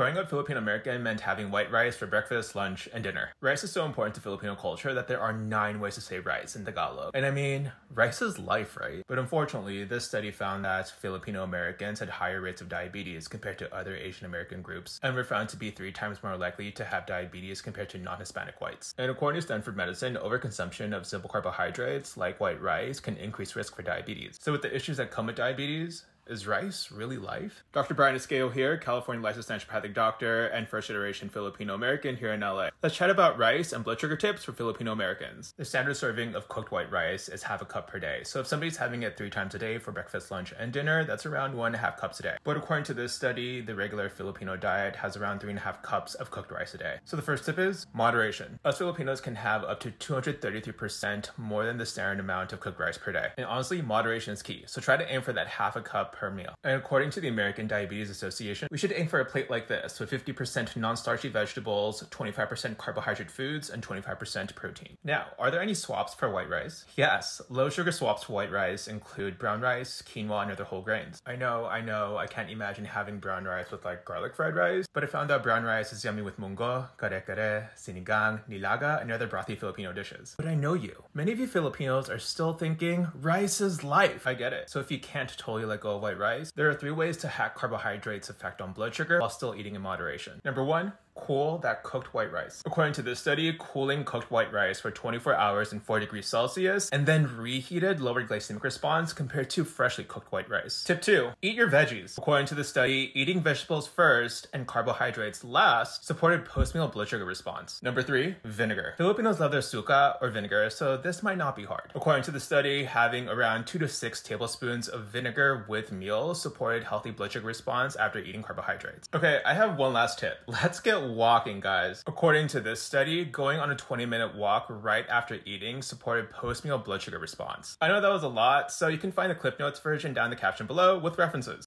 Growing up Filipino American meant having white rice for breakfast, lunch, and dinner. Rice is so important to Filipino culture that there are nine ways to say rice in Tagalog. And I mean, rice is life, right? But unfortunately, this study found that Filipino Americans had higher rates of diabetes compared to other Asian American groups and were found to be three times more likely to have diabetes compared to non Hispanic whites. And according to Stanford Medicine, overconsumption of simple carbohydrates like white rice can increase risk for diabetes. So, with the issues that come with diabetes, is rice really life? Dr. Bryant Esquejo here, California licensed naturopathic doctor and first generation Filipino American here in LA. Let's chat about rice and blood sugar tips for Filipino Americans. The standard serving of cooked white rice is half a cup per day. So if somebody's having it three times a day for breakfast, lunch, and dinner, that's around one and a half cups a day. But according to this study, the regular Filipino diet has around three and a half cups of cooked rice a day. So the first tip is moderation. Us Filipinos can have up to 233% more than the standard amount of cooked rice per day. And honestly, moderation is key. So try to aim for that half a cup per meal. And according to the American Diabetes Association, we should aim for a plate like this with 50% non starchy vegetables, 25% carbohydrate foods, and 25% protein. Now, are there any swaps for white rice? Yes, low sugar swaps for white rice include brown rice, quinoa, and other whole grains. I know, I know, I can't imagine having brown rice with like garlic fried rice, but I found out brown rice is yummy with munggo, kare kare, sinigang, nilaga, and other brothy Filipino dishes. But I know you. Many of you Filipinos are still thinking rice is life. I get it. So if you can't totally let go of white rice, there are three ways to hack carbohydrates' effect on blood sugar while still eating in moderation. Number one, cool that cooked white rice. According to this study, cooling cooked white rice for 24 hours in 4 degrees Celsius and then reheated lowered glycemic response compared to freshly cooked white rice. Tip 2. Eat your veggies. According to the study, eating vegetables first and carbohydrates last supported post-meal blood sugar response. Number 3. Vinegar. Filipinos love their suka or vinegar, so this might not be hard. According to the study, having around 2 to 6 tablespoons of vinegar with meals supported healthy blood sugar response after eating carbohydrates. Okay, I have one last tip. Let's get walking, guys. According to this study, going on a 20 minute walk right after eating supported post meal blood sugar response. I know that was a lot, so you can find the Clip Notes version down the caption below with references.